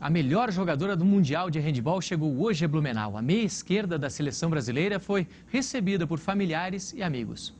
A melhor jogadora do Mundial de Handebol chegou hoje a Blumenau. A meia esquerda da seleção brasileira foi recebida por familiares e amigos.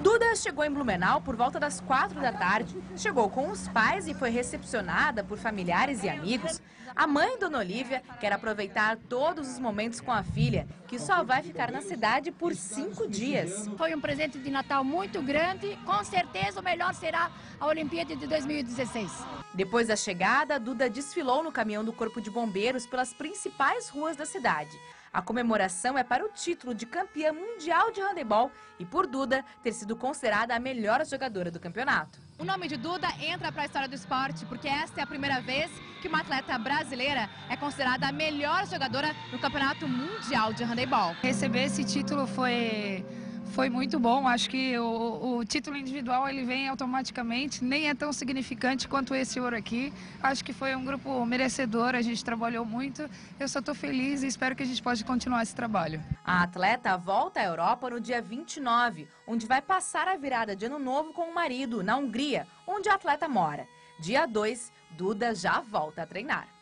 Duda chegou em Blumenau por volta das quatro da tarde. Chegou com os pais e foi recepcionada por familiares e amigos. A mãe, Dona Olivia, quer aproveitar todos os momentos com a filha, que só vai ficar na cidade por cinco dias. Foi um presente de Natal muito grande. Com certeza o melhor será a Olimpíada de 2016. Depois da chegada, Duda desfilou no caminhão do Corpo de Bombeiros pelas principais ruas da cidade. A comemoração é para o título de campeã mundial de handebol e por Duda ter sido considerada a melhor jogadora do campeonato. O nome de Duda entra para a história do esporte porque esta é a primeira vez que uma atleta brasileira é considerada a melhor jogadora no campeonato mundial de handebol. Receber esse título foi foi muito bom. Acho que o, o, título individual ele vem automaticamente, nem é tão significante quanto esse ouro aqui. Acho que foi um grupo merecedor, a gente trabalhou muito. Eu só estou feliz e espero que a gente possa continuar esse trabalho. A atleta volta à Europa no dia 29, onde vai passar a virada de ano novo com o marido, na Hungria, onde a atleta mora. Dia 2, Duda já volta a treinar.